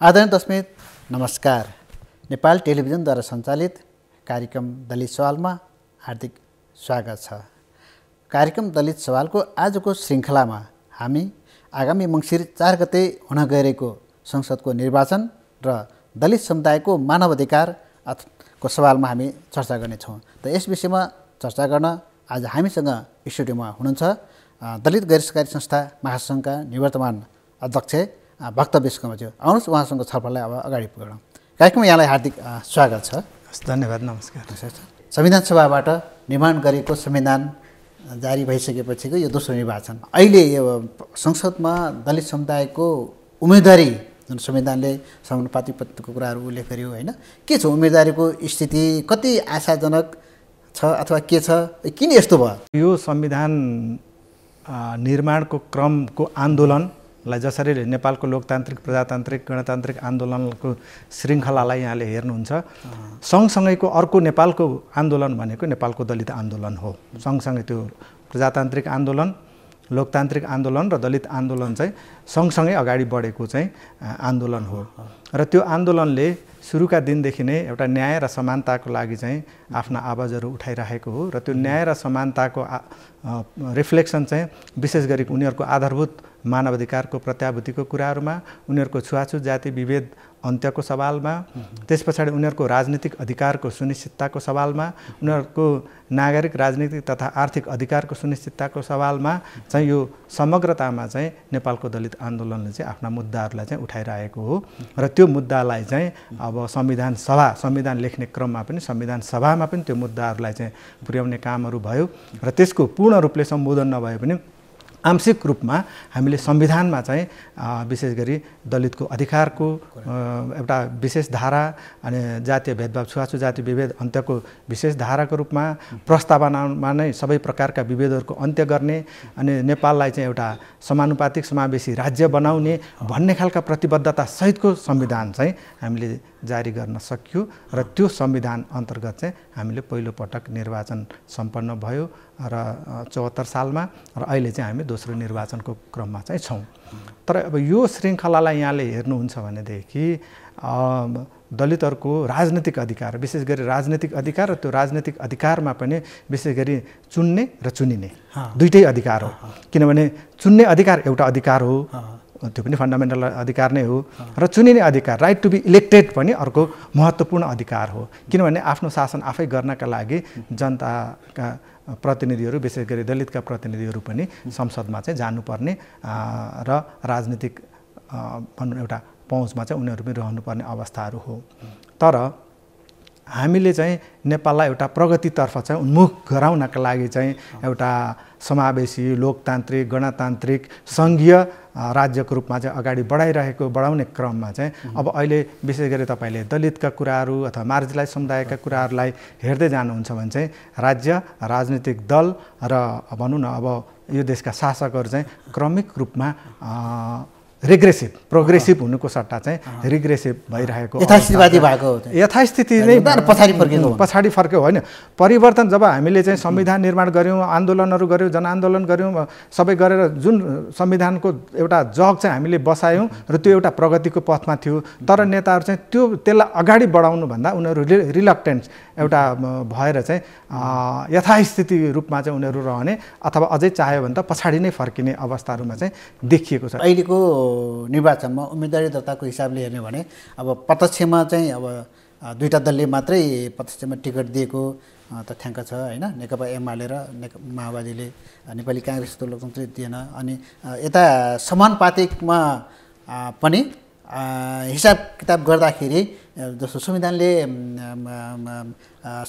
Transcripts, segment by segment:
आदरणीय दशमित नमस्कार। नेपाल टेलिभिजनद्वारा सञ्चालित कार्यक्रम दलित सवालमा हार्दिक स्वागत छ। कार्यक्रम दलित सवालको आजको श्रृङ्खलामा हामी आगामी मङ्सिर चार गते हुन गइरहेको संसदको निर्वाचन र दलित समुदायको मानव अधिकार को सवालमा हामी चर्चा गर्नेछौँ। त यस विषयमा चर्चा गर्न आज हामीसँग स्टुडियोमा हुनुहुन्छ दलित गैर सरकारी संस्था महासङ्घका निवर्तमान अध्यक्ष भक्त विश्वकर्माज्यू आउनुहोस् उहाँसँग छलफललाई अब अगाडि बढाउँ कार्यक्रममा यहाँलाई हार्दिक स्वागत छ। हस् धन्यवाद नमस्कार। संविधान सभाबाट निर्माण गरेको संविधान जारी भइसकेपछिको यो दोस्रो निर्वाचन। अहिले यो संसदमा दलित समुदायको उम्मेदवारी जुन संविधानले समानुपातिको कुराहरू उल्लेख गर्यो होइन के छ उम्मेदवारीको स्थिति? कति आशाजनक छ अथवा के छ? किन यस्तो भयो? यो संविधान निर्माणको क्रमको आन्दोलनलाई जसरी नेपालको लोकतान्त्रिक प्रजातान्त्रिक गणतान्त्रिक आन्दोलनको श्रृङ्खलालाई यहाँले हेर्नुहुन्छ। सँगसँगैको अर्को नेपालको आन्दोलन भनेको नेपालको दलित आन्दोलन हो। सँगसँगै त्यो प्रजातान्त्रिक आन्दोलन लोकतान्त्रिक आन्दोलन र दलित आन्दोलन चाहिँ सँगसँगै अगाडि बढेको चाहिँ आन्दोलन हो। र त्यो आन्दोलनले सुरुका दिनदेखि नै एउटा न्याय र समानताको लागि चाहिँ आफ्ना आवाजहरू उठाइरहेको हो र त्यो न्याय र समानताको रिफ्लेक्सन चाहिँ विशेष गरी उनीहरूको आधारभूत मानव अधिकारको प्रत्याभूतिको कुराहरूमा उनीहरूको छुवाछुत जाति विभेद अन्त्यको सवालमा। त्यस पछाडि उनीहरूको राजनीतिक अधिकारको सुनिश्चितताको सवालमा उनीहरूको नागरिक राजनीतिक तथा आर्थिक अधिकारको सुनिश्चितताको सवालमा चाहिँ यो समग्रतामा चाहिँ नेपालको दलित आन्दोलनले चाहिँ आफ्ना मुद्दाहरूलाई चाहिँ उठाइरहेको हो। र त्यो मुद्दालाई चाहिँ अब संविधान सभा संविधान लेख्ने क्रममा पनि संविधान सभामा पनि त्यो मुद्दाहरूलाई चाहिँ पुर्याउने कामहरू भयो। र त्यसको पूर्ण रूपले सम्बोधन नभए पनि आंशिक रूपमा हामीले संविधानमा चाहिँ विशेष गरी दलितको अधिकारको एउटा विशेष धारा अनि जातीय भेदभाव छुवाछुत जाति विभेद अन्त्यको विशेष धाराको रूपमा प्रस्तावनामा नै सबै प्रकारका विभेदहरूको अन्त्य गर्ने अनि नेपाललाई चाहिँ एउटा समानुपातिक समावेशी राज्य बनाउने भन्ने खालका प्रतिबद्धता सहितको संविधान चाहिँ हामीले जारी गर्न सक्यो र त्यो संविधान अन्तर्गत चाहिँ हामीले पहिलोपटक निर्वाचन सम्पन्न भयो। र चौहत्तर सालमा र अहिले चाहिँ हामी दोस्रो निर्वाचनको क्रममा चाहिँ छौँ। तर अब यो श्रृङ्खलालाई यहाँले हेर्नुहुन्छ भनेदेखि दलितहरूको राजनीतिक अधिकार विशेष गरी राजनीतिक अधिकार र त्यो राजनीतिक अधिकारमा पनि विशेष गरी चुन्ने र चुनिने दुइटै अधिकार हो। किनभने चुन्ने अधिकार एउटा अधिकार हो त्यो पनि फन्डामेन्टल अधिकार नै हो। र चुनिने अधिकार राइट टु बी इलेक्टेड पनि अर्को महत्त्वपूर्ण अधिकार हो। किनभने आफ्नो शासन आफै गर्नका लागि जनताका प्रतिनिधिहरू विशेष गरी दलितका प्रतिनिधिहरू पनि संसदमा चाहिँ जानुपर्ने र राजनीतिक भनौँ एउटा पहुँचमा चाहिँ उनीहरू पनि रहनुपर्ने अवस्थाहरू हो। तर हामीले चाहिँ नेपाललाई एउटा प्रगतितर्फ चाहिँ उन्मुख गराउनका लागि चाहिँ एउटा समावेशी लोकतान्त्रिक गणतान्त्रिक सङ्घीय राज्यको रूपमा चाहिँ अगाडि बढाइरहेको बढाउने क्रममा चाहिँ अब अहिले विशेष गरी तपाईँले दलितका कुराहरू अथवा मार्जिलाइज समुदायका कुराहरूलाई हेर्दै जानुहुन्छ भने चाहिँ राज्य राजनीतिक दल र भनौँ न अब यो देशका शासकहरू चाहिँ क्रमिक रूपमा रिग्रेसिभ प्रोग्रेसिभ हुनुको सट्टा चाहिँ रिग्रेसिभ भइरहेको यथास्थितिवादी भएको यथास्थिति नै पछाडि पछाडि फर्क्यो होइन। परिवर्तन जब हामीले चाहिँ संविधान निर्माण गऱ्यौँ आन्दोलनहरू गऱ्यौँ जनआन्दोलन गऱ्यौँ सबै गरेर जुन संविधानको एउटा जग चाहिँ हामीले बसायौँ र त्यो एउटा प्रगतिको पथमा थियो तर नेताहरू चाहिँ त्यो त्यसलाई अगाडि बढाउनुभन्दा उनीहरू रिलक्टेन्स एउटा भएर चाहिँ यथास्थिति रूपमा चाहिँ उनीहरू रहने अथवा अझै चाह्यो भने त पछाडि नै फर्किने अवस्थाहरूमा चाहिँ देखिएको छ। अहिलेको निर्वाचनमा उम्मेदवारी दर्ताको हिसाबले हेर्ने भने अब प्रत्यक्षमा चाहिँ अब दुईवटा दलले मात्रै प्रत्यक्षमा टिकट दिएको तथ्याङ्क छ होइन? नेकपा एमाले र नेक माओवादीले नेपाली काङ्ग्रेस जस्तो लोकतन्त्र दिएन। अनि यता समानुपातिकमा पनि हिसाब किताब गर्दाखेरि जस्तो संविधानले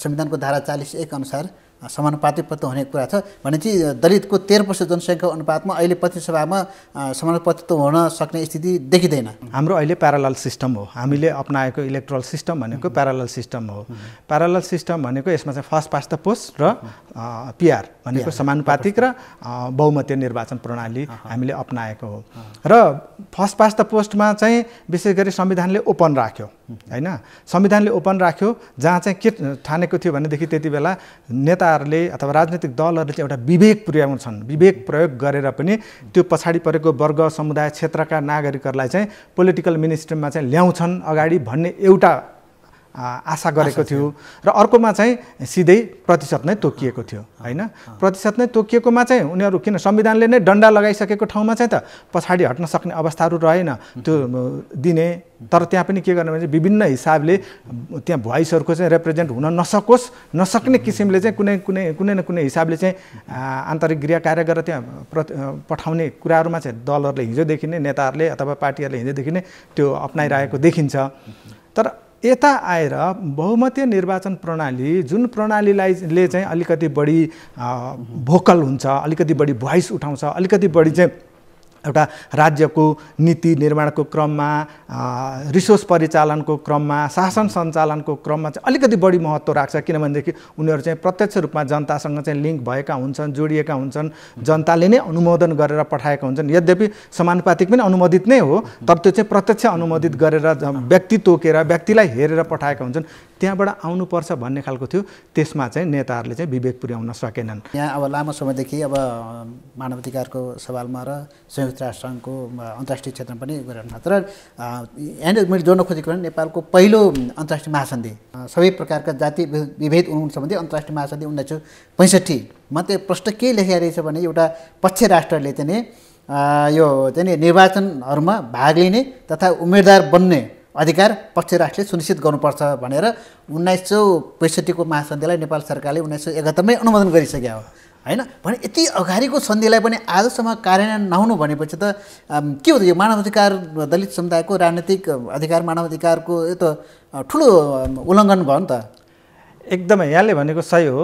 संविधानको धारा चालिस एक अनुसार समानुपातित्व हुने कुरा छ। भनेपछि दलितको तेह्र प्रतिशत जनसङ्ख्या अनुपातमा अहिले प्रतिसभामा समानुपातित्व हुन सक्ने स्थिति देखिँदैन। हाम्रो अहिले प्यारालल सिस्टम हो। हामीले अप्नाएको इलेक्ट्रल सिस्टम भनेको प्यारालल सिस्टम हो। प्यारालल सिस्टम भनेको यसमा चाहिँ फर्स्ट पास द पोस्ट र पिआर भनेको समानुपातिक र बहुमतीय निर्वाचन प्रणाली हामीले अप्नाएको हो। र फर्स्ट पास द पोस्टमा चाहिँ विशेष गरी संविधानले ओपन राख्यो। होइन? संविधानले ओपन राख्यो जहाँ चाहिँ के ठानेको थियो भनेदेखि त्यति बेला नेताहरूले अथवा राजनैतिक दलहरूले चाहिँ एउटा विवेक पुर्याउँछन् विवेक प्रयोग गरेर पनि त्यो पछाडि परेको वर्ग समुदाय क्षेत्रका नागरिकहरूलाई चाहिँ पोलिटिकल मिनिस्ट्रीमा चाहिँ ल्याउँछन् अगाडि भन्ने एउटा आशा गरेको थियो। र अर्कोमा चाहिँ सिधै प्रतिशत नै तोकिएको थियो होइन? प्रतिशत नै तोकिएकोमा चाहिँ उनीहरू किन संविधानले नै डन्डा लगाइसकेको ठाउँमा चाहिँ त पछाडि हट्न सक्ने अवस्थाहरू रहेन। त्यो दिने तर त्यहाँ पनि के गर्ने भने विभिन्न हिसाबले त्यहाँ भोइसहरूको चाहिँ रिप्रेजेन्ट हुन नसकोस् नसक्ने किसिमले चाहिँ कुनै कुनै कुनै न कुनै हिसाबले चाहिँ आन्तरिक गृह कार्य गरेर त्यहाँ प्र पठाउने कुराहरूमा चाहिँ दलहरूले हिजोदेखि नै नेताहरूले अथवा पार्टीहरूले हिजोदेखि नै त्यो अप्नाइरहेको देखिन्छ। तर यता आएर बहुमतीय निर्वाचन प्रणाली जुन प्रणालीलाई ले चाहिँ अलिकति बढी भोकल हुन्छ अलिकति बढी भोइस उठाउँछ अलिकति बढी चाहिँ एउटा राज्यको नीति निर्माणको क्रममा रिसोर्स परिचालनको क्रममा शासन सञ्चालनको क्रममा चाहिँ अलिकति बढी महत्त्व राख्छ। किनभनेदेखि उनीहरू चाहिँ प्रत्यक्ष रूपमा जनतासँग चाहिँ लिङ्क भएका हुन्छन् जोडिएका हुन्छन् जनताले नै अनुमोदन गरेर पठाएका हुन्छन्। यद्यपि समानुपातिक पनि अनुमोदित नै हो तर त्यो चाहिँ प्रत्यक्ष अनुमोदित गरेर व्यक्ति तोकेर व्यक्तिलाई हेरेर पठाएका हुन्छन्। त्यहाँबाट आउनुपर्छ भन्ने खालको थियो। त्यसमा चाहिँ नेताहरूले चाहिँ विवेक पुर्याउन सकेनन्। यहाँ अब लामो समयदेखि अब मानवाधिकारको सवालमा र संयुक्त राष्ट्रसङ्घको अन्तर्राष्ट्रिय क्षेत्रमा पनि गरिरहनु तर यहाँनिर मैले जोड्न खोजेको नेपालको पहिलो अन्तर्राष्ट्रिय महासन्धि सबै प्रकारका जाति विभेद उन्मूलन सम्बन्धी अन्तर्राष्ट्रिय महासन्धि उन्नाइस सय पैँसठीमा त्यो प्रश्न के लेखेको रहेछ भने एउटा पक्ष राष्ट्रले चाहिँ यो चाहिँ निर्वाचनहरूमा भाग लिने तथा उम्मेदवार बन्ने अधिकार पक्ष राष्ट्रले सुनिश्चित गर्नुपर्छ भनेर उन्नाइस सौ पैँसठीको महासन्धिलाई नेपाल सरकारले उन्नाइस सौ एकात्तरमै अनुमोदन गरिसक्यो होइन? भने यति अगाडिको सन्धिलाई पनि आजसम्म कार्यान्वयन नहुनु भनेपछि त के हो त यो मानवाधिकार दलित समुदायको राजनैतिक अधिकार मानवाधिकारको यो त ठुलो उल्लङ्घन भयो नि त। एकदमै यहाँले भनेको सही हो।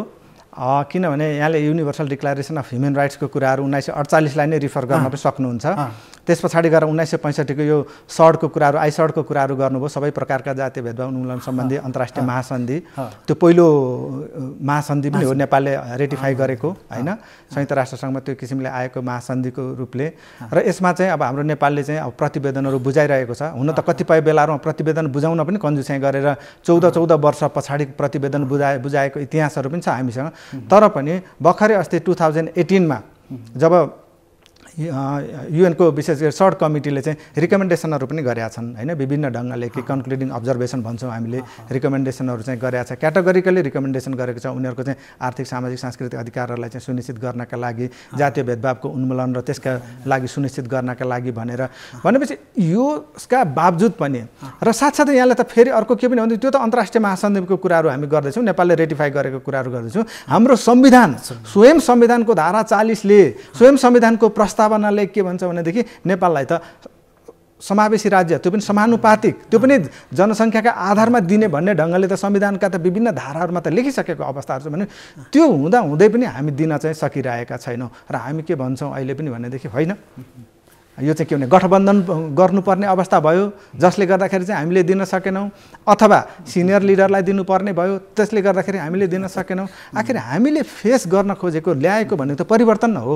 किनभने यहाँले युनिभर्सल डिक्लेरेसन अफ ह्युमन राइट्सको कुराहरू उन्नाइस सय अडचालिसलाई नै रिफर गर्न पनि सक्नुहुन्छ। त्यस पछाडि गएर उन्नाइस सय पैँसठीको यो सडको कुराहरू आई सडको कुराहरू गर्नुभयो। सबै प्रकारका जातीय भेदभाव उन्मूलन सम्बन्धी अन्तर्राष्ट्रिय महासन्धि। त्यो पहिलो महासन्धि पनि हो नेपालले रेटिफाई गरेको होइन? संयुक्त राष्ट्रसङ्घमा त्यो किसिमले आएको महासन्धिको रूपले। र यसमा चाहिँ अब हाम्रो नेपालले चाहिँ अब प्रतिवेदनहरू बुझाइरहेको छ। हुन त कतिपय बेलाहरूमा प्रतिवेदन बुझाउन पनि कन्जुसाइ गरेर चौध चौध वर्ष पछाडि प्रतिवेदन बुझाए बुझाएको इतिहासहरू पनि छ हामीसँग। तर पनि भर्खरै अस्ति टु थाउजन्ड एटिनमा जब युएनको विशेष गरी सर्ट कमिटीले चाहिँ रिकमेन्डेसनहरू पनि गरेका छन् होइन? विभिन्न ढङ्गले कि कन्क्लुडिङ अब्जर्भेसन भन्छौँ हामीले रिकमेन्डेसनहरू चाहिँ गरेका छ। क्याटेगोरिकली रिकमेन्डेसन गरेको छ। उनीहरूको चाहिँ आर्थिक सामाजिक सांस्कृतिक अधिकारहरूलाई चाहिँ सुनिश्चित गर्नका लागि जातीय भेदभावको उन्मूलन र त्यसका लागि सुनिश्चित गर्नका लागि भनेर भनेपछि यसका बावजुद पनि र साथसाथै यहाँलाई त फेरि अर्को के पनि भन्दा त्यो त अन्तर्राष्ट्रिय महासन्धिको कुराहरू हामी गर्दैछौँ नेपालले रेटिफाई गरेको कुराहरू गर्दैछौँ। हाम्रो संविधान स्वयं संविधानको धारा चालिसले स्वयं संविधानको प्रस्ताव प्रस्तावनाले के भन्छ भनेदेखि नेपाललाई त समावेशी राज्य त्यो पनि समानुपातिक त्यो पनि जनसङ्ख्याका आधारमा दिने भन्ने ढङ्गले त संविधानका त विभिन्न धाराहरूमा त लेखिसकेको अवस्थाहरू छ भने त्यो हुँदा हुँदै पनि हामी दिन चाहिँ सकिरहेका छैनौँ। र हामी के भन्छौँ अहिले पनि भनेदेखि होइन। यो चाहिँ के भने गठबन्धन गर्नुपर्ने अवस्था भयो जसले गर्दाखेरि चाहिँ हामीले दिन सकेनौँ अथवा सिनियर लिडरलाई दिनुपर्ने भयो त्यसले गर्दाखेरि हामीले दिन सकेनौँ। आखिर हामीले फेस गर्न खोजेको ल्याएको भनेको त परिवर्तन न हो।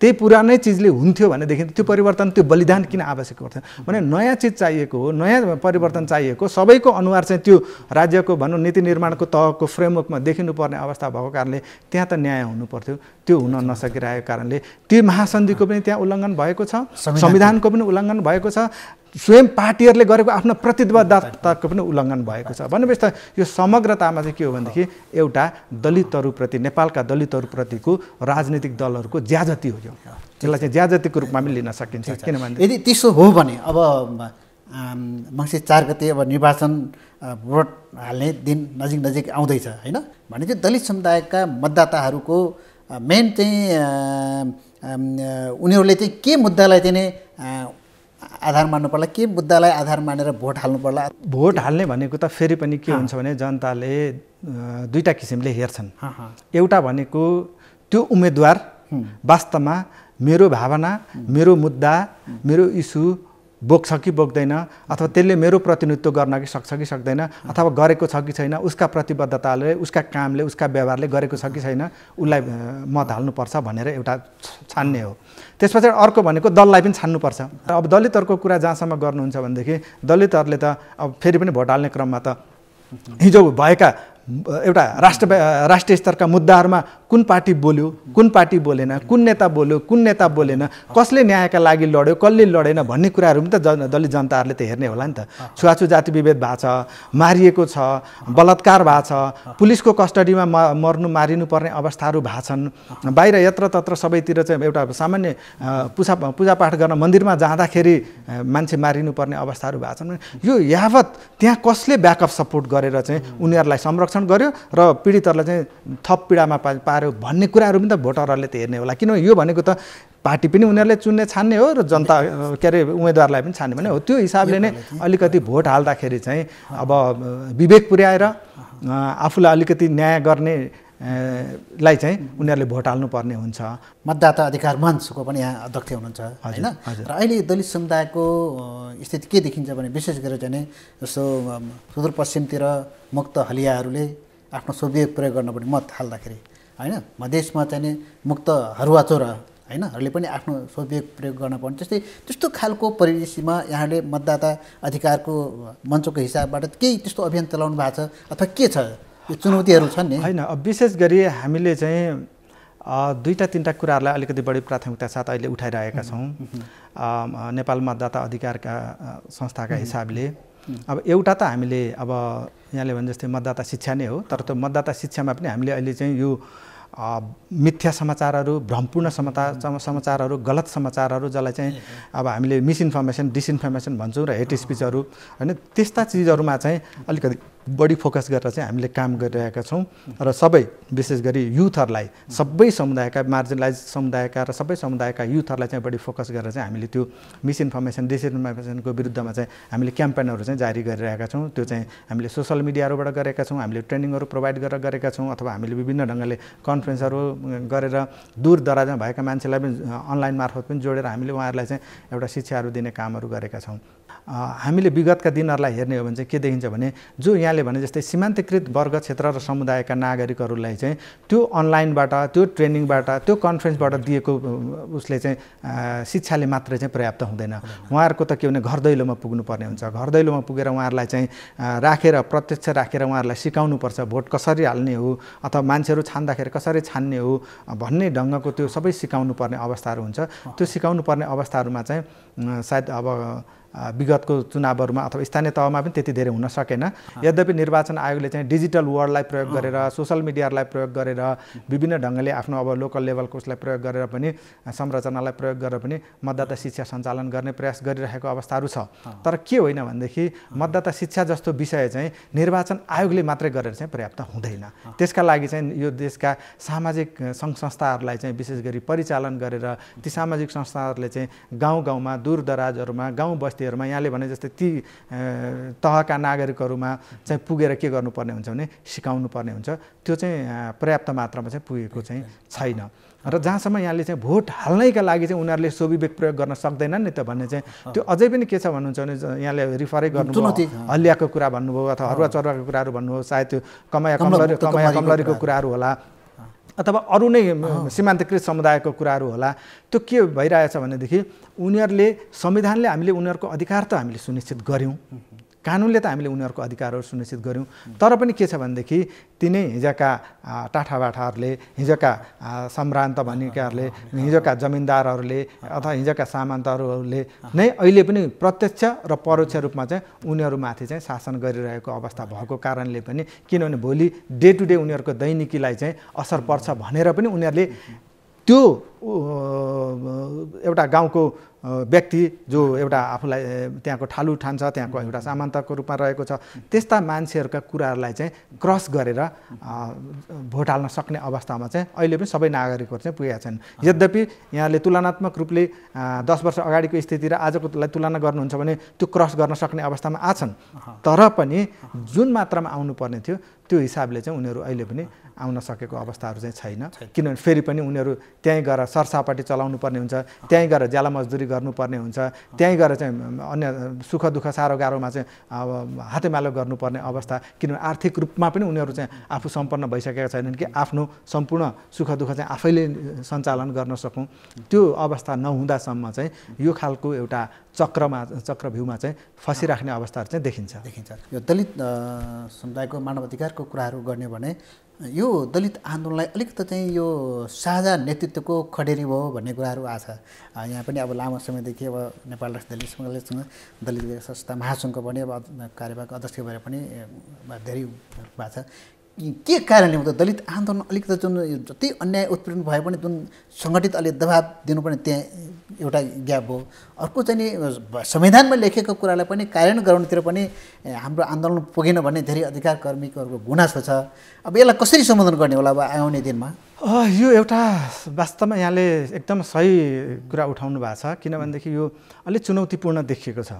त्यही पुरानै चिजले हुन्थ्यो भनेदेखि त्यो परिवर्तन त्यो बलिदान किन आवश्यक पर्थ्यो? भने नयाँ चिज चाहिएको हो नयाँ परिवर्तन चाहिएको सबैको अनुहार चाहिँ त्यो राज्यको भनौँ नीति निर्माणको तहको फ्रेमवर्कमा देखिनुपर्ने अवस्था भएको कारणले त्यहाँ त न्याय हुनु पर्थ्यो त्यो हुन नसकिरहेको कारणले त्यो महासन्धिको पनि त्यहाँ उल्लङ्घन भएको छ। संविधानको पनि उल्लङ्घन भएको छ। स्वयं पार्टीहरूले गरेको आफ्नो प्रतिबद्धताको पनि उल्लङ्घन भएको छ। भनेपछि त यो समग्रतामा चाहिँ के हो भनेदेखि एउटा दलितहरूप्रति नेपालका दलितहरूप्रतिको राजनीतिक दलहरूको ज्याजती हो यो। त्यसलाई चाहिँ ज्याजतीको रूपमा पनि लिन सकिन्छ। किनभने यदि त्यसो हो भने अब मङ्सिर चार गते अब निर्वाचन भोट हाल्ने दिन नजिक नजिक आउँदैछ होइन? भने चाहिँ दलित समुदायका मतदाताहरूको मेन चाहिँ उनीहरूले चाहिँ के मुद्दालाई चाहिँ आधार मान्नु पर्ला के मुद्दालाई आधार मानेर भोट हाल्नु पर्ला भोट हाल्ने भनेको त फेरि पनि के हुन्छ भने जनताले दुईवटा किसिमले हेर्छन् एउटा भनेको त्यो उम्मेदवार वास्तवमा मेरो भावना मेरो मुद्दा मेरो इस्यु बोक्छ कि बोक्दैन अथवा त्यसले मेरो प्रतिनिधित्व गर्न कि सक्छ कि सक्दैन अथवा गरेको छ कि छैन उसका प्रतिबद्धताले उसका कामले उसका व्यवहारले गरेको छ कि छैन उसलाई मत हाल्नुपर्छ भनेर एउटा छान्ने हो। त्यस पछाडि अर्को भनेको दललाई पनि छान्नुपर्छ। अब दलितहरूको कुरा जहाँसम्म गर्नुहुन्छ भनेदेखि दलितहरूले त अब फेरि पनि भोट हाल्ने क्रममा त हिजो भएका एउटा राष्ट्र राष्ट्रिय स्तरका मुद्दाहरूमा कुन पार्टी बोल्यो कुन पार्टी बोलेन कुन नेता बोल्यो कुन नेता बोलेन कसले न्यायका लागि लड्यो कसले लडेन भन्ने कुराहरू पनि त ज दलित जनताहरूले त हेर्ने होला नि त। छुवाछु जाति विभेद भएको छ मारिएको छ बलात्कार भएको छ पुलिसको कस्टडीमा म मर्नु मारिनु पर्ने अवस्थाहरू भएको छन्। बाहिर यत्र तत्र सबैतिर चाहिँ एउटा सामान्य पूजा पूजापाठ गर्न मन्दिरमा जाँदाखेरि मान्छे मारिनु पर्ने अवस्थाहरू भएको छन्। यो यावत त्यहाँ कसले ब्याकअप सपोर्ट गरेर चाहिँ उनीहरूलाई संरक्षण गर्यो र पीडितहरूलाई चाहिँ थप पीडामा पा भन्ने कुराहरू पनि त भोटरहरूले त हेर्ने होला। किनभने यो भनेको त पार्टी पनि उनीहरूले चुन्ने छान्ने हो र जनता के अरे उम्मेदवारलाई पनि छान्ने भने हो। त्यो हिसाबले नै अलिकति भोट हाल्दाखेरि चाहिँ अब विवेक पुर्याएर आफूलाई अलिकति न्याय गर्ने लाई चाहिँ उनीहरूले भोट हाल्नुपर्ने हुन्छ। मतदाता अधिकार मञ्चको पनि यहाँ अध्यक्ष हुनुहुन्छ होइन? र अहिले दलित समुदायको स्थिति के देखिन्छ भने विशेष गरेर चाहिँ जस्तो सुदूरपश्चिमतिर मुक्त हलियाहरूले आफ्नो स्वविवेक प्रयोग गर्नुपर्ने मत हाल्दाखेरि होइन? मधेसमा चाहिँ मुक्त हरुवा चोरा होइनहरूले पनि आफ्नो स्वविवेक प्रयोग गर्न पर्ने। त्यस्तै त्यस्तो खालको परिवेशमा यहाँले मतदाता अधिकारको मञ्चको हिसाबबाट केही त्यस्तो अभियान चलाउनु भएको छ अथवा के छ? यो चुनौतीहरू छन् नि। होइन विशेष गरी हामीले चाहिँ दुईवटा तिनवटा कुराहरूलाई अलिकति बढी प्राथमिकता साथ अहिले उठाइरहेका छौँ। नेपाल मतदाता अधिकारका संस्थाका हिसाबले। अब एउटा त हामीले अब यहाँले भने जस्तै मतदाता शिक्षा नै हो तर त्यो मतदाता शिक्षामा पनि हामीले अहिले चाहिँ यो मिथ्या समाचारहरू भ्रमपूर्ण समाचार समाचारहरू गलत समाचारहरू जसलाई चाहिँ अब हामीले मिसइन्फर्मेसन डिसइन्फर्मेसन भन्छौँ र हेट स्पिचहरू होइन त्यस्ता चिजहरूमा चाहिँ अलिकति बढी फोकस गरेर चाहिँ हामीले काम गरिरहेका छौँ र सबै विशेष गरी युथहरूलाई सबै समुदायका मार्जिनलाइज समुदायका र सबै समुदायका युथहरूलाई चाहिँ बढी फोकस गरेर चाहिँ हामीले त्यो मिसइन्फर्मेसन डिसइन्फर्मेसनको विरुद्धमा चाहिँ हामीले क्याम्पेनहरू चाहिँ जारी गरिरहेका छौँ। त्यो चाहिँ हामीले सोसियल मिडियाहरूबाट गरेका छौँ हामीले ट्रेनिङहरू प्रोभाइड गरेर गरेका छौँ अथवा हामीले विभिन्न ढङ्गले कन्फरेन्सहरू गरेर दूर दराजमा भएका मान्छेलाई पनि अनलाइन मार्फत पनि जोडेर हामीले उहाँहरूलाई चाहिँ एउटा शिक्षाहरू दिने कामहरू गरेका छौँ। हामीले विगतका दिनहरूलाई हेर्ने हो भने चाहिँ के देखिन्छ भने जो यहाँले भने जस्तै सीमान्तकृत वर्ग क्षेत्र र समुदायका नागरिकहरूलाई चाहिँ त्यो अनलाइनबाट त्यो ट्रेनिङबाट त्यो कन्फरेन्सबाट दिएको उसले चाहिँ शिक्षाले मात्रै चाहिँ पर्याप्त हुँदैन। उहाँहरूको त के भने घर दैलोमा पुग्नुपर्ने हुन्छ। घर दैलोमा पुगेर उहाँहरूलाई चाहिँ राखेर प्रत्यक्ष राखेर उहाँहरूलाई सिकाउनुपर्छ। भोट कसरी हाल्ने हो अथवा मान्छेहरू छान्दाखेरि कसरी छान्ने हो भन्ने ढङ्गको त्यो सबै सिकाउनु पर्ने अवस्थाहरू हुन्छ। त्यो सिकाउनु पर्ने अवस्थाहरूमा चाहिँ सायद अब विगतको चुनावहरूमा अथवा स्थानीय तहमा पनि त्यति धेरै हुन सकेन। यद्यपि निर्वाचन आयोगले चाहिँ डिजिटल वर्डलाई प्रयोग गरेर सोसियल मिडियालाई प्रयोग गरेर विभिन्न ढङ्गले आफ्नो अब लोकल लेभलको उसलाई प्रयोग गरेर पनि संरचनालाई प्रयोग गरेर पनि मतदाता शिक्षा सञ्चालन गर्ने प्रयास गरिरहेको अवस्थाहरू छ। तर के होइन भनेदेखि मतदाता शिक्षा जस्तो विषय चाहिँ निर्वाचन आयोगले मात्रै गरेर चाहिँ पर्याप्त हुँदैन। त्यसका लागि चाहिँ यो देशका सामाजिक सङ्घ संस्थाहरूलाई चाहिँ विशेष गरी परिचालन गरेर ती सामाजिक संस्थाहरूले चाहिँ गाउँ गाउँमा दूर दराजहरूमा गाउँ बस्ती बस्तीहरूमा यहाँले भने जस्तै ती तहका नागरिकहरूमा चाहिँ पुगेर के गर्नुपर्ने हुन्छ भने सिकाउनु पर्ने हुन्छ। त्यो चाहिँ पर्याप्त मात्रामा चाहिँ पुगेको चाहिँ छैन। र जहाँसम्म यहाँले चाहिँ भोट हाल्नैका लागि चाहिँ उनीहरूले सोभिवेक प्रयोग गर्न सक्दैनन् नि त भन्ने चाहिँ त्यो अझै पनि के छ भन्नुहुन्छ भने यहाँले रिफरै गर्नुभयो हल्लियाको कुरा भन्नुभयो अथवा हरुवा चरुवाको कुराहरू भन्नुभयो सायद त्यो कमाया कमलरी कमाया कमलरीको कुराहरू होला। अथवा अरू नै सीमान्तकृत समुदायको कुराहरू होला त्यो के भइरहेछ भनेदेखि उनीहरूले संविधानले हामीले उनीहरूको अधिकार त हामीले सुनिश्चित गऱ्यौँ। कानुनले त हामीले उनीहरूको अधिकारहरू सुनिश्चित गऱ्यौँ। तर पनि के छ भनेदेखि तिनै हिजोका टाठाबाठाहरूले हिजोका सम्भ्रान्त भनेकाहरूले हिजोका जमिनदारहरूले अथवा हिजोका सामन्तहरूले नै अहिले पनि प्रत्यक्ष र परोक्ष रूपमा चाहिँ उनीहरूमाथि चाहिँ शासन गरिरहेको अवस्था भएको कारणले पनि किनभने भोलि डे टु डे उनीहरूको दैनिकीलाई चाहिँ असर पर्छ भनेर पनि उनीहरूले त्यो एउटा गाउँको व्यक्ति जो एउटा आफूलाई त्यहाँको ठालु ठान्छ त्यहाँको एउटा सामन्तको रूपमा रहेको छ त्यस्ता मान्छेहरूका कुराहरूलाई चाहिँ क्रस गरेर भोट हाल्न सक्ने अवस्थामा चाहिँ अहिले पनि सबै नागरिकहरू चाहिँ पुगेका छन्। यद्यपि यहाँले तुलनात्मक रूपले दस वर्ष अगाडिको स्थिति र आजकोलाई तुलना गर्नुहुन्छ भने त्यो क्रस गर्न सक्ने अवस्थामा आछन्। तर पनि जुन मात्रामा आउनुपर्ने थियो त्यो हिसाबले चाहिँ उनीहरू अहिले पनि आउन सकेको अवस्थाहरू चाहिँ छैन। किनभने फेरि पनि उनीहरू त्यहीँ गएर सरसापट्टि चलाउनु पर्ने हुन्छ त्यहीँ गएर ज्याला मजदुरी गर्नुपर्ने हुन्छ त्यहीँ गएर चाहिँ अन्य सुख दुःख साह्रो गाह्रोमा चाहिँ अब हातेमालो गर्नुपर्ने अवस्था। किनभने आर्थिक रूपमा पनि उनीहरू चाहिँ आफू सम्पन्न भइसकेका छैनन् कि आफ्नो सम्पूर्ण सुख दुःख चाहिँ आफैले सञ्चालन गर्न सकौँ। त्यो अवस्था नहुँदासम्म चाहिँ यो खालको एउटा चक्रमा चक्रभ्यूमा चाहिँ फसिराख्ने अवस्थाहरू चाहिँ देखिन्छ। देखिन्छ। यो दलित समुदायको मानव अधिकारको कुराहरू गर्ने भने यो दलित आन्दोलनलाई अलिकति चाहिँ यो साझा नेतृत्वको खडेरी भयो भन्ने कुराहरू आछ यहाँ पनि अब लामो समयदेखि अब नेपाल राष्ट्र दलित सङ्घसँग दलित संस्था महासङ्घको पनि अब कार्यवाहक अध्यक्ष भएर पनि धेरै भएको छ। के कारणले हुँदा? दलित आन्दोलन अलिकति जुन जति अन्याय उत्पीडन भए पनि जुन सङ्गठित अलि दबाब दिनुपर्ने त्यहाँ एउटा ग्याप हो। अर्को चाहिँ नि संविधानमा लेखेको कुरालाई पनि कार्यान्वयन गराउनुतिर पनि हाम्रो आन्दोलन पुगेन भन्ने धेरै अधिकार कर्मीहरूको गुनासो छ। अब यसलाई कसरी सम्बोधन गर्ने होला अब आउने दिनमा? यो एउटा वास्तवमा यहाँले एकदम सही कुरा उठाउनु भएको छ किनभनेदेखि यो अलिक चुनौतीपूर्ण देखिएको छ।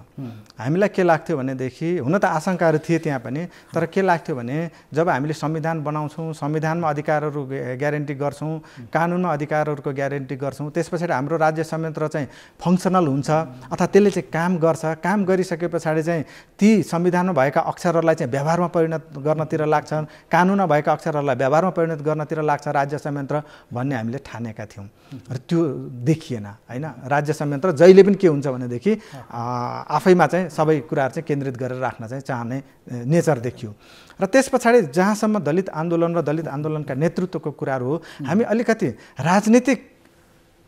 हामीलाई के लाग्थ्यो भनेदेखि हुन त आशङ्काहरू थिए त्यहाँ पनि तर के लाग्थ्यो भने जब हामीले संविधान बनाउँछौँ संविधानमा अधिकारहरू ग्यारेन्टी गर्छौँ कानुनमा अधिकारहरूको ग्यारेन्टी गर्छौँ। त्यस पछाडि हाम्रो राज्य संयन्त्र चाहिँ फङ्सनल हुन्छ अथवा त्यसले चाहिँ काम गर्छ। काम गरिसके पछाडि चाहिँ ती संविधानमा भएका अक्षरहरूलाई चाहिँ व्यवहारमा परिणत गर्नतिर लाग्छन् कानुनमा भएका अक्षरहरूलाई व्यवहारमा परिणत गर्नतिर लाग्छ राज्य संयन्त्र भन्ने हामीले ठानेका थियौँ। र त्यो देखिएन होइन? राज्य संयन्त्र जहिले पनि के हुन्छ भनेदेखि आफैमा चाहिँ सबै कुराहरू चाहिँ केन्द्रित गरेर राख्न चाहिँ चाहने नेचर देखियो। र त्यस पछाडि जहाँसम्म दलित आन्दोलन र दलित आन्दोलनका नेतृत्वको कुराहरू हो हामी अलिकति राजनीतिक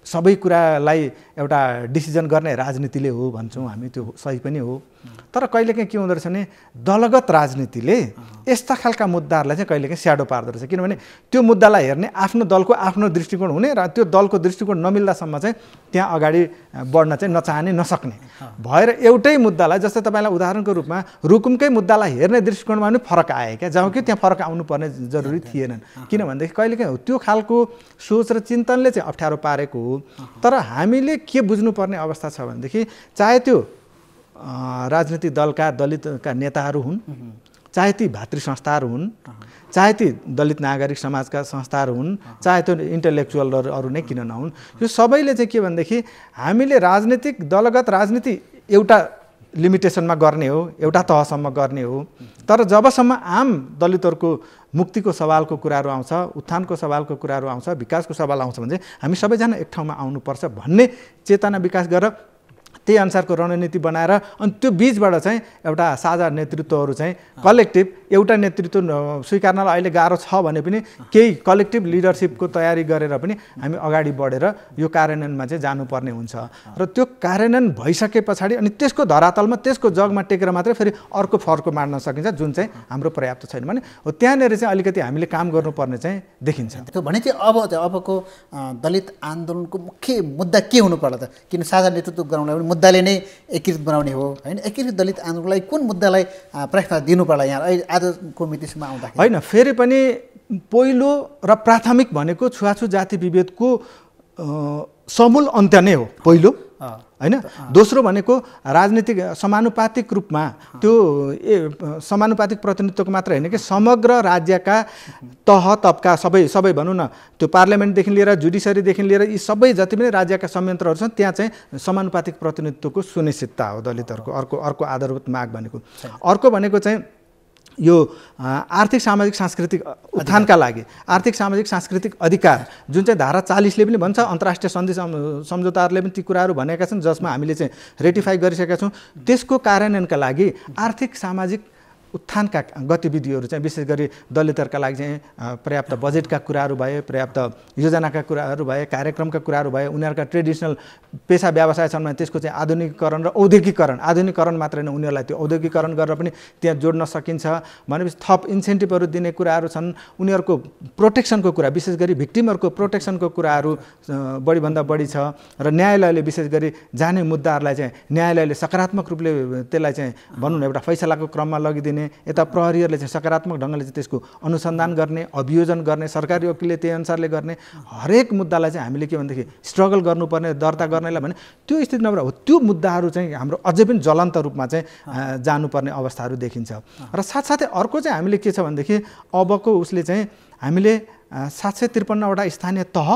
सबै कुरालाई एउटा डिसिजन गर्ने राजनीतिले हो भन्छौँ हामी त्यो सही पनि हो। तर कहिलेकाहीँ के हुँदो रहेछ भने दलगत राजनीतिले यस्ता खालका मुद्दाहरूलाई चाहिँ कहिलेकाहीँ स्याडो पार्दो रहेछ किनभने त्यो मुद्दालाई हेर्ने आफ्नो दलको आफ्नो दृष्टिकोण हुने र त्यो दलको दृष्टिकोण नमिल्दासम्म चाहिँ त्यहाँ अगाडि बढ्न चाहिँ नचाहने नसक्ने। भएर एउटै मुद्दालाई जस्तै तपाईँलाई उदाहरणको रूपमा रुकुमकै मुद्दालाई हेर्ने दृष्टिकोणमा पनि फरक आयो क्या? जहाँ कि त्यहाँ फरक आउनुपर्ने जरुरी थिएनन्। किनभनेदेखि कहिलेकाहीँ त्यो खालको सोच र चिन्तनले चाहिँ अप्ठ्यारो पारेको हो। तर हामीले के बुझ्नुपर्ने अवस्था छ भनेदेखि चाहे त्यो राजनीतिक दलका दलितका नेताहरू हुन् चाहे ती भातृ संस्थाहरू हुन् चाहे ती दलित नागरिक समाजका संस्थाहरू हुन् चाहे त्यो इन्टेलेक्चुअलहरू अरू नै किन नहुन्? यो सबैले चाहिँ के भनेदेखि हामीले राजनीतिक दलगत राजनीति एउटा लिमिटेसनमा गर्ने हो एउटा तहसम्म गर्ने हो। तर जबसम्म आम दलितहरूको मुक्तिको सवालको कुराहरू आउँछ उत्थानको सवालको कुराहरू आउँछ विकासको सवाल आउँछ भने चाहिँ हामी सबैजना एक ठाउँमा आउनुपर्छ भन्ने चेतना विकास गरेर त्यही अनुसारको रणनीति बनाएर अनि त्यो बिचबाट चाहिँ एउटा साझा नेतृत्वहरू चाहिँ कलेक्टिभ एउटा नेतृत्व स्वीकार्नलाई अहिले गाह्रो छ भने पनि केही कलेक्टिभ लिडरसिपको तयारी गरेर पनि हामी अगाडि बढेर यो कार्यान्वयनमा चाहिँ जानुपर्ने हुन्छ। र त्यो कार्यान्वयन भइसके पछाडि अनि त्यसको धरातलमा त्यसको जगमा टेकेर मात्रै फेरि अर्को फर्को मार्न सकिन्छ जुन चाहिँ हाम्रो पर्याप्त छैन। भने हो त्यहाँनिर चाहिँ अलिकति हामीले काम गर्नुपर्ने चाहिँ देखिन्छ। त्यो भने चाहिँ अब अबको दलित आन्दोलनको मुख्य मुद्दा के हुनु पर्ला त? किन साझा नेतृत्व गराउनलाई मुद्दाले नै एकीकृत बनाउने हो होइन? एकीकृत दलित आन्दोलनलाई कुन मुद्दालाई प्राथमिकता दिनु पर्ला यहाँ आजको मितिसम्म आउँदा होइन फेरि पनि पहिलो र प्राथमिक भनेको छुवाछु जाति विभेदको समूल अन्त्य नै हो पहिलो। होइन? दोस्रो भनेको राजनीतिक समानुपातिक रूपमा त्यो ए समानुपातिक प्रतिनिधित्वको मात्र होइन कि समग्र राज्यका तह तबका सबै सबै भनौँ न त्यो पार्लियामेन्टदेखि लिएर जुडिसरीदेखि लिएर यी सबै जति पनि राज्यका संयन्त्रहरू छन् त्यहाँ चाहिँ समानुपातिक प्रतिनिधित्वको सुनिश्चितता हो दलितहरूको अर्को अर्को आधारभूत माग भनेको। अर्को भनेको चाहिँ यो आर्थिक सामाजिक सांस्कृतिक उत्थानका लागि। आर्थिक सामाजिक सांस्कृतिक अधिकार जुन चाहिँ धारा चालिसले पनि भन्छ अन्तर्राष्ट्रिय सन्धि सम्झौताहरूले पनि ती कुराहरू भनेका छन् जसमा हामीले चाहिँ रेटिफाई गरिसकेका छौँ। त्यसको कार्यान्वयनका लागि आर्थिक सामाजिक उत्थानका गतिविधिहरू चाहिँ विशेष गरी दलितहरूका लागि चाहिँ पर्याप्त बजेटका कुराहरू भए पर्याप्त योजनाका कुराहरू भए कार्यक्रमका कुराहरू भए उनीहरूका ट्रेडिसनल पेसा व्यवसाय छन् भने त्यसको चाहिँ आधुनिकीकरण र औद्योगिकरण आधुनिकरण मात्रै नै उनीहरूलाई त्यो औद्योगिकरण गरेर पनि त्यहाँ जोड्न सकिन्छ। भनेपछि थप इन्सेन्टिभहरू दिने कुराहरू छन्। उनीहरूको प्रोटेक्सनको कुरा विशेष गरी भिक्टिमहरूको प्रोटेक्सनको कुराहरू बढीभन्दा बढी छ। र न्यायालयले विशेष गरी जाने मुद्दाहरूलाई चाहिँ न्यायालयले सकारात्मक रूपले त्यसलाई चाहिँ भनौँ न एउटा फैसलाको क्रममा लगिदिने गर्ने यता प्रहरीहरूले चाहिँ सकारात्मक ढङ्गले चाहिँ त्यसको अनुसन्धान गर्ने अभियोजन गर्ने सरकारी वकिलले त्यही अनुसारले गर्ने हरेक मुद्दालाई चाहिँ हामीले के भनेदेखि स्ट्रगल गर्नुपर्ने दर्ता गर्नेलाई भने त्यो स्थिति नभएर हो त्यो मुद्दाहरू चाहिँ हाम्रो अझै पनि ज्वलन्त रूपमा चाहिँ जानुपर्ने अवस्थाहरू देखिन्छ। र साथसाथै अर्को चाहिँ हामीले के छ भनेदेखि अबको उसले चाहिँ हामीले सात सय त्रिपन्नवटा स्थानीय तह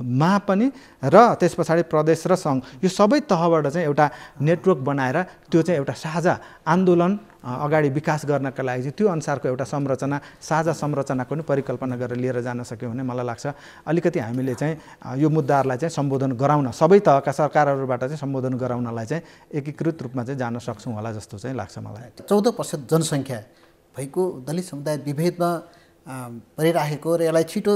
मा पनि र त्यस पछाडि प्रदेश र सङ्घ यो सबै तहबाट चाहिँ एउटा नेटवर्क बनाएर त्यो चाहिँ एउटा साझा आन्दोलन अगाडि विकास गर्नका लागि चाहिँ त्यो अनुसारको एउटा संरचना साझा संरचनाको पनि परिकल्पना गरेर लिएर जान सक्यो भने मलाई लाग्छ। अलिकति हामीले चाहिँ यो मुद्दाहरूलाई चाहिँ सम्बोधन गराउन सबै तहका सरकारहरूबाट चाहिँ सम्बोधन गराउनलाई चाहिँ एकीकृत रूपमा चाहिँ जान सक्छौँ होला जस्तो चाहिँ लाग्छ मलाई। चौध प्रतिशत जनसङ्ख्या भएको दलित समुदाय विभेदमा परिराखेको र यसलाई छिटो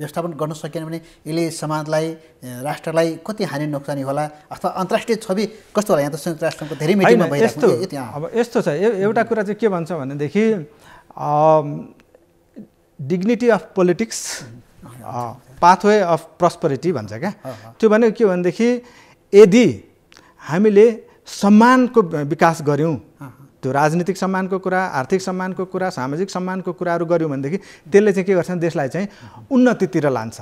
व्यवस्थापन गर्न सकेन भने यसले समाजलाई राष्ट्रलाई कति हानि नोक्सानी होला अथवा अन्तर्राष्ट्रिय छवि कस्तो होला? यहाँ त संयुक्त राष्ट्रको धेरै मिटिङमा यस्तो अब यस्तो छ। एउटा कुरा चाहिँ के भन्छ भनेदेखि dignity of politics pathway of prosperity भन्छ क्या। त्यो भनेको के भनेदेखि यदि हामीले सम्मानको विकास गऱ्यौँ त्यो राजनीतिक सम्मानको कुरा आर्थिक सम्मानको कुरा सामाजिक सम्मानको कुराहरू गऱ्यौँ भनेदेखि त्यसले चाहिँ के गर्छ देशलाई चाहिँ उन्नतितिर लान्छ।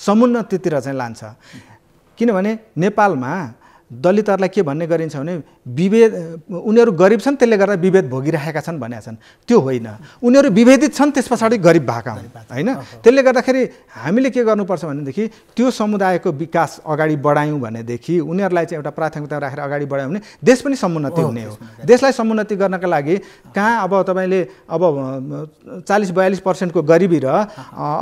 समुन्नतितिर चाहिँ लान्छ। किनभने नेपालमा दलितहरूलाई के भन्ने गरिन्छ भने विभेद उनीहरू गरिब छन् त्यसले गर्दा विभेद भोगिरहेका छन् भनेका छन्। त्यो होइन। उनीहरू विभेदित छन् त्यस पछाडि गरिब भएका हुन् होइन? त्यसले गर्दाखेरि हामीले के गर्नुपर्छ भनेदेखि त्यो समुदायको विकास अगाडि बढायौँ भनेदेखि उनीहरूलाई चाहिँ एउटा प्राथमिकता राखेर अगाडि बढायौँ भने देश पनि समुन्नति हुने हो। देशलाई समुन्नति गर्नका लागि कहाँ अब तपाईँले अब चालिस बयालिस पर्सेन्टको गरिबी र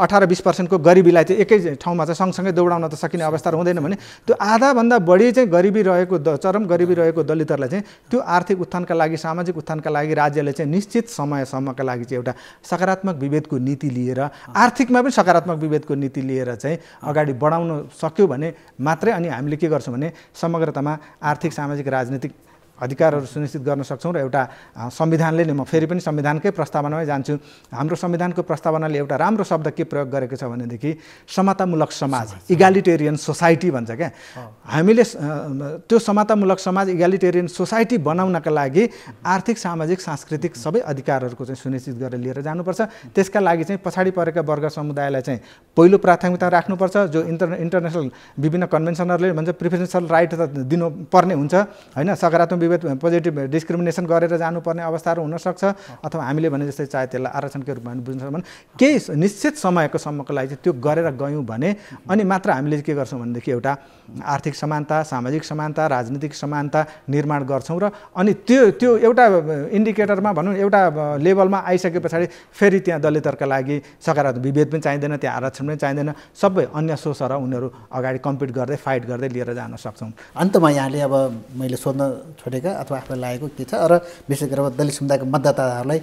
अठार बिस पर्सेन्टको गरिबीलाई चाहिँ एकै ठाउँमा चाहिँ सँगसँगै दौडाउन त सकिने अवस्था हुँदैन भने त्यो आधाभन्दा बढी चाहिँ गरिबी गरिबी रहेको द चरम गरिबी रहेको दलितहरूलाई चाहिँ त्यो आर्थिक उत्थानका लागि सामाजिक उत्थानका लागि राज्यले चाहिँ निश्चित समयसम्मका लागि चाहिँ एउटा सकारात्मक विभेदको नीति लिएर आर्थिकमा पनि सकारात्मक विभेदको नीति लिएर चाहिँ अगाडि बढाउन सक्यो भने मात्रै अनि हामीले के गर्छौँ भने समग्रतामा आर्थिक सामाजिक राजनीतिक अधिकारहरू सुनिश्चित गर्न सक्छौँ र एउटा संविधानले नै म फेरि पनि संविधानकै प्रस्तावनामै जान्छु। हाम्रो संविधानको प्रस्तावनाले एउटा राम्रो शब्द के प्रयोग गरेको छ भनेदेखि समतामूलक समाज इगालिटेरियन सोसाइटी भन्छ क्या। हामीले त्यो समतामूलक समाज इगालिटेरियन सोसाइटी बनाउनका लागि आर्थिक सामाजिक सांस्कृतिक सबै अधिकारहरूको चाहिँ सुनिश्चित गरेर लिएर जानुपर्छ। त्यसका लागि चाहिँ पछाडि परेका वर्ग समुदायलाई चाहिँ पहिलो प्राथमिकता राख्नुपर्छ जो इन्टर इन्टरनेसनल विभिन्न कन्भेन्सनहरूले भन्छ प्रिफरेन्सियल राइट त दिनुपर्ने हुन्छ होइन? सकारात्मक विभेद पोजिटिभ डिस्क्रिमिनेसन गरेर जानुपर्ने अवस्थाहरू हुनसक्छ अथवा हामीले भने जस्तै चाहे त्यसलाई आरक्षणकै रूपमा बुझ्न भने केही निश्चित समयको सम्मको लागि चाहिँ त्यो गरेर गयौँ भने अनि मात्र हामीले के गर्छौँ भनेदेखि एउटा आर्थिक समानता सामाजिक समानता राजनीतिक समानता निर्माण गर्छौँ र अनि त्यो त्यो एउटा इन्डिकेटरमा भनौँ एउटा लेभलमा आइसके पछाडि फेरि त्यहाँ दलितहरूका लागि सकारात्मक विभेद पनि चाहिँदैन त्यहाँ आरक्षण पनि चाहिँदैन सबै अन्य सोच र उनीहरू अगाडि कम्पिट गर्दै फाइट गर्दै लिएर जान सक्छौँ। अन्तमा यहाँले अब मैले सोध्न छोडेँ गरेका अथवा आफूलाई लागेको के छ? र विशेष गरेर दलित समुदायको मतदाताहरूलाई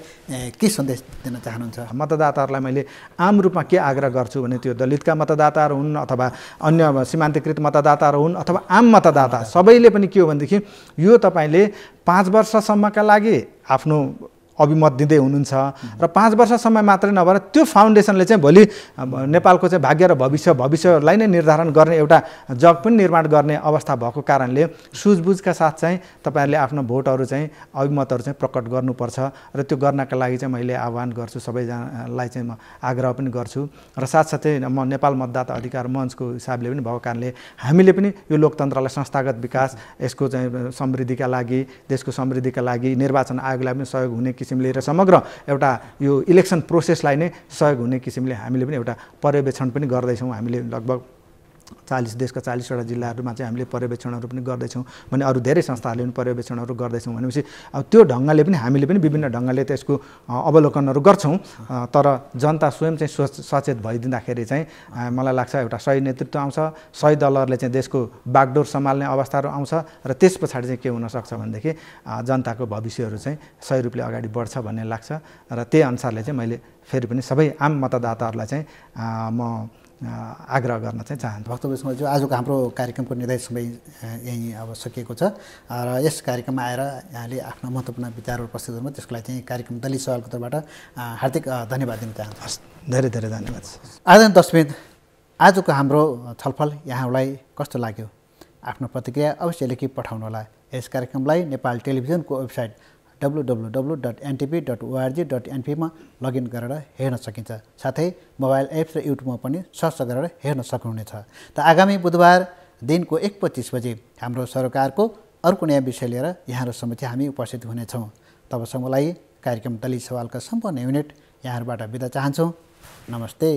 के सन्देश दिन चाहनुहुन्छ? मतदाताहरूलाई मैले आम रूपमा के आग्रह गर्छु भने त्यो दलितका मतदाताहरू हुन् अथवा अन्य सीमान्तकृत मतदाताहरू हुन् अथवा आम मतदाता। सबैले पनि के हो भनेदेखि यो तपाईँले पाँच वर्षसम्मका लागि आफ्नो अभिमत दिँदै हुनुहुन्छ र पाँच वर्षसम्म मात्रै नभएर त्यो फाउन्डेसनले चाहिँ भोलि नेपालको चाहिँ भाग्य र भविष्य भविष्यलाई नै निर्धारण गर्ने एउटा जग पनि निर्माण गर्ने अवस्था भएको कारणले सुझबुझका साथ चाहिँ तपाईँहरूले आफ्नो भोटहरू चाहिँ अभिमतहरू चाहिँ प्रकट गर्नुपर्छ र त्यो गर्नका लागि चाहिँ मैले आह्वान गर्छु। सबैजनालाई चाहिँ म आग्रह पनि गर्छु र साथसाथै म नेपाल मतदाता अधिकार मञ्चको हिसाबले पनि भएको कारणले हामीले पनि यो लोकतन्त्रलाई संस्थागत विकास यसको चाहिँ समृद्धिका लागि देशको समृद्धिका लागि निर्वाचन आयोगलाई पनि सहयोग हुने किसिमले र समग्र एउटा यो इलेक्सन प्रोसेसलाई नै सहयोग हुने किसिमले हामीले पनि एउटा पर्यवेक्षण पनि गर्दैछौँ। हामीले लगभग चालिस देशका चालिसवटा जिल्लाहरूमा चाहिँ हामीले पर्यवेक्षणहरू पनि गर्दैछौँ भने अरू धेरै संस्थाहरूले पनि पर्यवेक्षणहरू गर्दैछौँ भनेपछि अब त्यो ढङ्गले पनि हामीले पनि विभिन्न ढङ्गले त्यसको अवलोकनहरू गर्छौँ। तर जनता स्वयं चाहिँ सचेत भइदिँदाखेरि चाहिँ मलाई लाग्छ एउटा सही नेतृत्व आउँछ सही दलहरूले चाहिँ देशको बागडोर सम्हाल्ने अवस्थाहरू आउँछ र त्यस पछाडि चाहिँ के हुनसक्छ भनेदेखि जनताको भविष्यहरू चाहिँ सही रूपले अगाडि बढ्छ भन्ने लाग्छ र त्यही अनुसारले चाहिँ मैले फेरि पनि सबै आम मतदाताहरूलाई चाहिँ म आग्रह गर्न चाहिँ चाहन्छु। भक्तव्यसँग जो आजको हाम्रो कार्यक्रमको निर्धारित समय यहीँ अब सकिएको छ। र यस कार्यक्रममा आएर यहाँले आफ्नो महत्त्वपूर्ण विचारहरू प्रस्तुत गर्नु त्यसको लागि चाहिँ कार्यक्रम दलित सवालको तर्फबाट हार्दिक धन्यवाद दिन चाहन्छु। धेरै धेरै धन्यवाद। आदरण दशमित आजको हाम्रो छलफल यहाँलाई कस्तो लाग्यो? आफ्नो प्रतिक्रिया अवश्य लेखी पठाउनु होला यस कार्यक्रमलाई नेपाल टेलिभिजनको website W W W dot NTP dot ORG dot एनपीमा login गरेर हेर्न सकिन्छ। साथै मोबाइल एप्स र युट्युबमा पनि सर्च गरेर हेर्न सक्नुहुनेछ। त आगामी बुधबार दिनको एक पच्चिस बजे हाम्रो सरकारको अर्को नयाँ विषय लिएर यहाँहरू समक्ष हामी उपस्थित हुनेछौँ। तबसम्मलाई कार्यक्रम दलित सवालका सम्पूर्ण युनिट यहाँहरूबाट बिदा चाहन्छौँ। नमस्ते।